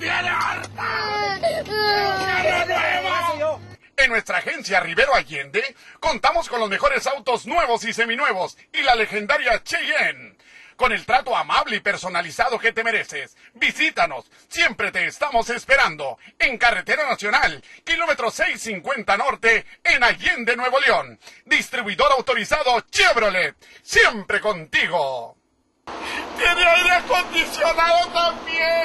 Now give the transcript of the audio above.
harta! En nuestra agencia Rivero Allende contamos con los mejores autos nuevos y seminuevos y la legendaria Cheyenne. Con el trato amable y personalizado que te mereces, visítanos. Siempre te estamos esperando en Carretera Nacional, kilómetro 650 Norte, en Allende, Nuevo León. Distribuidor autorizado Chevrolet. Siempre contigo. Tiene aire acondicionado también.